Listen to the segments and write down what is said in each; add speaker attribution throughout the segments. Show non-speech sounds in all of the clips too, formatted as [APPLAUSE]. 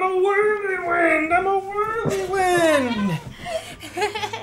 Speaker 1: I'm a whirlwind. I'm a whirlwind.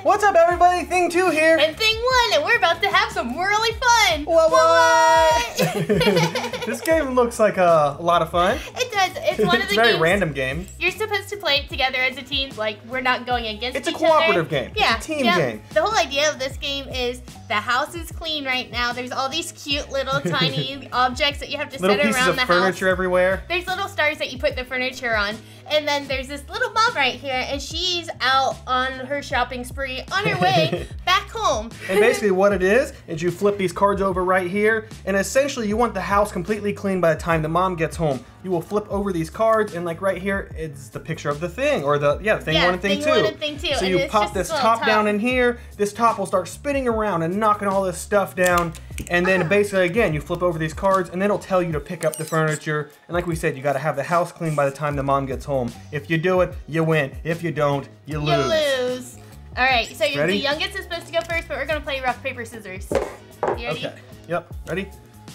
Speaker 1: What's up, everybody? Thing two here.
Speaker 2: And thing one, and we're about to have some whirly fun.
Speaker 1: What? What? [LAUGHS] this game looks like a, a lot of fun.
Speaker 2: It does. It's one of [LAUGHS] the
Speaker 1: very
Speaker 2: games
Speaker 1: random game.
Speaker 2: you're supposed to play it together as a team. Like we're not going against
Speaker 1: It's a cooperative
Speaker 2: other.
Speaker 1: game. It's a
Speaker 2: Yeah,
Speaker 1: team
Speaker 2: yeah.
Speaker 1: game.
Speaker 2: The whole idea of this game is the house is clean right now. There's all these cute little [LAUGHS] tiny objects that you have to
Speaker 1: Little
Speaker 2: set
Speaker 1: pieces
Speaker 2: around
Speaker 1: of
Speaker 2: the
Speaker 1: furniture everywhere.
Speaker 2: There's little stars that you put the furniture on. And then there's this little mom right here, and she's out on her shopping spree on her way [LAUGHS] back home.
Speaker 1: And basically what it is, is you flip these cards over right here, and essentially you want the house completely clean by the time the mom gets home. You will flip over these cards, and like right here, it's the picture of the thing, or the, yeah, thing
Speaker 2: Yeah,
Speaker 1: one and thing,
Speaker 2: thing
Speaker 1: two.
Speaker 2: one and thing two,
Speaker 1: So
Speaker 2: and
Speaker 1: you pop this
Speaker 2: little
Speaker 1: top, down in here, this top will start spinning around and knocking all this stuff down, and then basically again, you flip over these cards, and then it'll tell you to pick up the furniture, and like we said, you gotta have the house clean by the time the mom gets home. If you do it, you win. If you don't, you lose.
Speaker 2: You lose. All right, so you're,
Speaker 1: Ready?
Speaker 2: the youngest is supposed to go first, but we're gonna play rock paper scissors. You ready?
Speaker 1: Okay. Yep. Ready?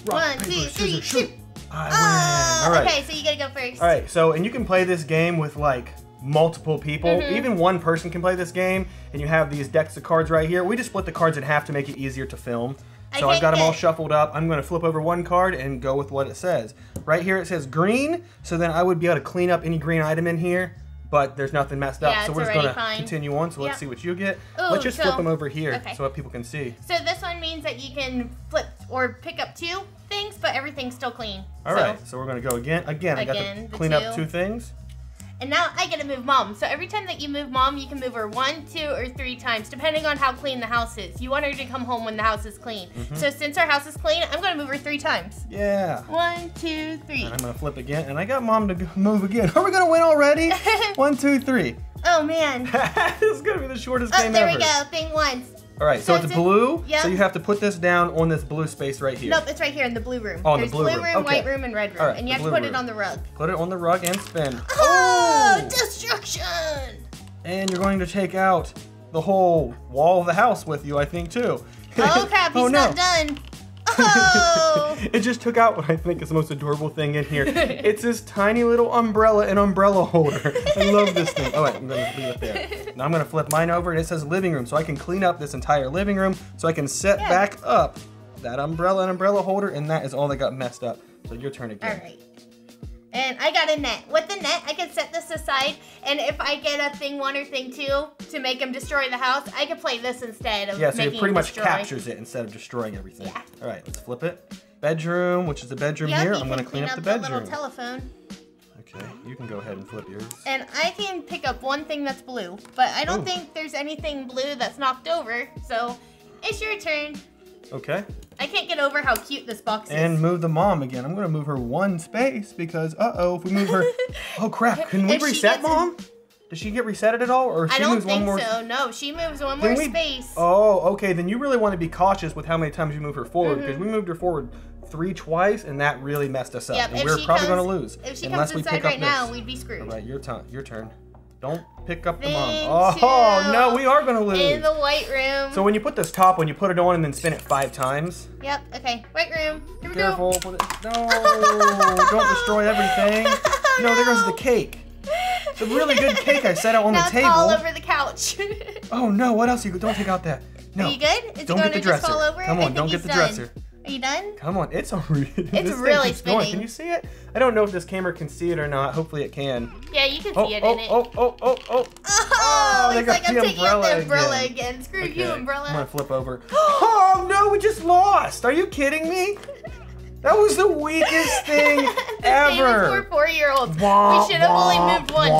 Speaker 2: One, two, three, shoot.
Speaker 1: I win. All right.
Speaker 2: okay, so you gotta go first.
Speaker 1: All right. So, and you can play this game with like multiple people.
Speaker 2: Mhm.
Speaker 1: Even one person can play this game, and you have these decks of cards right here. We just split the cards in half to make it easier to film. So I've got them all shuffled up. I'm going to flip over one card and go with what it says. Right here it says green, so then I would be able to clean up any green item in here, but there's nothing messed up.
Speaker 2: Yeah,
Speaker 1: so we're just going to
Speaker 2: fine.
Speaker 1: continue on. So let's see what you get.
Speaker 2: Ooh,
Speaker 1: let's just
Speaker 2: so-
Speaker 1: flip them over here
Speaker 2: okay.
Speaker 1: so that people can see.
Speaker 2: So this one means that you can flip or pick up two things, but everything's still clean.
Speaker 1: All
Speaker 2: so,
Speaker 1: right. So we're going to go again. Again, I got to clean up
Speaker 2: two.
Speaker 1: two things.
Speaker 2: And now I get to move mom. So every time that you move mom, you can move her one, two, or three times, depending on how clean the house is. You want her to come home when the house is clean.
Speaker 1: Mm-hmm.
Speaker 2: So since our house is clean, I'm gonna move her three times.
Speaker 1: Yeah.
Speaker 2: One, two, three.
Speaker 1: And I'm gonna flip again, and I got mom to [LAUGHS] move again. Are we gonna win already? [LAUGHS] One, two, three.
Speaker 2: Oh man. [LAUGHS]
Speaker 1: this is gonna be the shortest
Speaker 2: Oh,
Speaker 1: game
Speaker 2: there we go. Thing one.
Speaker 1: All right, so,
Speaker 2: So
Speaker 1: it's
Speaker 2: it's
Speaker 1: blue.
Speaker 2: yep.
Speaker 1: So you have to put this down on this blue space right here.
Speaker 2: Nope, it's right here in the blue room.
Speaker 1: Oh, in the
Speaker 2: There's
Speaker 1: blue room.
Speaker 2: room,
Speaker 1: Okay.
Speaker 2: white room, and red room.
Speaker 1: Right,
Speaker 2: and you have to
Speaker 1: blue
Speaker 2: put it on the rug.
Speaker 1: Put it on the rug and spin.
Speaker 2: Oh, oh, destruction!
Speaker 1: And you're going to take out the whole wall of the house with you, I think, too.
Speaker 2: Oh [LAUGHS] crap, oh, he's
Speaker 1: oh, no.
Speaker 2: not done. [LAUGHS] Oh!
Speaker 1: it just took out what I think is the most adorable thing in here. [LAUGHS] it's this tiny little umbrella and umbrella holder. I love this thing. Oh wait, I'm gonna leave it there. Now I'm gonna flip mine over and it says living room, so I can clean up this entire living room, so I can set
Speaker 2: Yeah.
Speaker 1: back up that umbrella and umbrella holder, and that is all that got messed up. So your turn again.
Speaker 2: All right. And I got a net. With the net, I can set this aside, and if I get a thing one or thing two to make him destroy the house, I can play this instead of
Speaker 1: Yeah, so it pretty much
Speaker 2: destroy.
Speaker 1: captures it instead of destroying everything.
Speaker 2: Yeah.
Speaker 1: All right, let's flip it. Bedroom, which is the bedroom
Speaker 2: Yep,
Speaker 1: here. I'm gonna clean up
Speaker 2: up
Speaker 1: the
Speaker 2: little
Speaker 1: bedroom.
Speaker 2: telephone.
Speaker 1: Okay, you can go ahead and flip yours.
Speaker 2: And I can pick up one thing that's blue, but I don't
Speaker 1: Ooh.
Speaker 2: think there's anything blue that's knocked over. So it's your turn.
Speaker 1: Okay.
Speaker 2: I can't get over how cute this box is.
Speaker 1: And move the mom again. I'm gonna move her one space because uh oh, if we move her, [LAUGHS] oh crap! Can we
Speaker 2: If
Speaker 1: reset mom? Does she get resetted at all, or if
Speaker 2: I
Speaker 1: she
Speaker 2: don't
Speaker 1: moves
Speaker 2: think
Speaker 1: one more?
Speaker 2: so. No, she moves one
Speaker 1: Then
Speaker 2: more
Speaker 1: we-
Speaker 2: space.
Speaker 1: Oh, okay. Then you really want to be cautious with how many times you move her forward because mm-hmm. we moved her forward three twice, and that really messed us up.
Speaker 2: Yep,
Speaker 1: and
Speaker 2: if
Speaker 1: we're
Speaker 2: she
Speaker 1: probably
Speaker 2: comes-
Speaker 1: gonna lose
Speaker 2: If she
Speaker 1: unless
Speaker 2: comes
Speaker 1: we
Speaker 2: inside
Speaker 1: pick up
Speaker 2: right now,
Speaker 1: this.
Speaker 2: we'd be screwed.
Speaker 1: All right, your turn. Your turn. Don't pick up the
Speaker 2: Thing
Speaker 1: mom. Oh
Speaker 2: two.
Speaker 1: no, we are gonna lose.
Speaker 2: In the white room.
Speaker 1: So when you put this top when you put it on and then spin it five times.
Speaker 2: Yep, okay. White room. Here we
Speaker 1: Careful.
Speaker 2: go.
Speaker 1: Put it, no, don't destroy everything. [LAUGHS] No, there goes the cake. It's a really good cake I set out on
Speaker 2: now
Speaker 1: the
Speaker 2: it's
Speaker 1: table.
Speaker 2: all over the couch. [LAUGHS]
Speaker 1: Oh no, what else? You don't take out that. No.
Speaker 2: Are you good? Is
Speaker 1: Don't get
Speaker 2: going
Speaker 1: the dresser.
Speaker 2: fall over?
Speaker 1: Come on, don't get the
Speaker 2: done.
Speaker 1: dresser.
Speaker 2: Are you done?
Speaker 1: Come on, [LAUGHS] it's this thing
Speaker 2: really
Speaker 1: keeps going.
Speaker 2: spinning.
Speaker 1: Can you see it? I don't know if this camera can see it or not. Hopefully it can.
Speaker 2: Yeah, you can
Speaker 1: Oh,
Speaker 2: see it
Speaker 1: oh,
Speaker 2: in it.
Speaker 1: oh, oh, oh, oh.
Speaker 2: Oh, oh
Speaker 1: they
Speaker 2: it's like I'm taking out the umbrella
Speaker 1: again.
Speaker 2: again. Screw
Speaker 1: Okay,
Speaker 2: you,
Speaker 1: I'm gonna flip over. [GASPS] oh no, we just lost. Are you kidding me? [LAUGHS] That was the weakest [LAUGHS] thing
Speaker 2: is
Speaker 1: ever.
Speaker 2: for four-year-olds. We should have only moved one.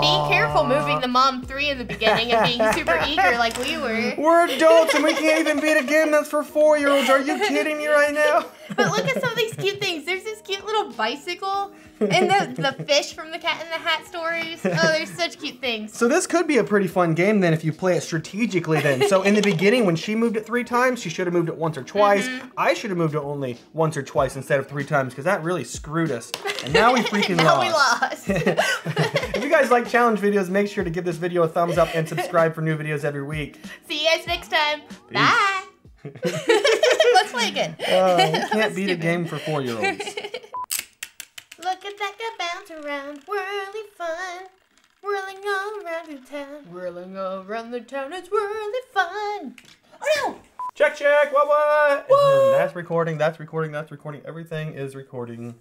Speaker 2: Be careful moving the mom three in the beginning and being super [LAUGHS] eager like we were.
Speaker 1: We're adults and we can't even beat a game that's for four year olds. Are you kidding me right now? [LAUGHS]
Speaker 2: But look at some of these cute things. There's this little bicycle and the, the [LAUGHS] fish from the Cat in the Hat stories. Oh, there's such cute things.
Speaker 1: So this could be a pretty fun game then if you play it strategically then. So in the [LAUGHS] beginning when she moved it three times, she should have moved it once or twice.
Speaker 2: Mm-hmm.
Speaker 1: I should have moved it only once or twice instead of three times because that really screwed us. And now we [LAUGHS] freaking
Speaker 2: now
Speaker 1: lost.
Speaker 2: we lost.
Speaker 1: if you guys like challenge videos, make sure to give this video a thumbs up and subscribe for new videos every week.
Speaker 2: See you guys next time. Bye. Let's play again.
Speaker 1: Uh, we can't beat a game for four
Speaker 2: around, whirly fun. Whirling all around the town. Whirling all around the town, it's whirly fun. Oh no!
Speaker 1: Check, check, what, what? what? That's recording, that's recording, that's recording. Everything is recording.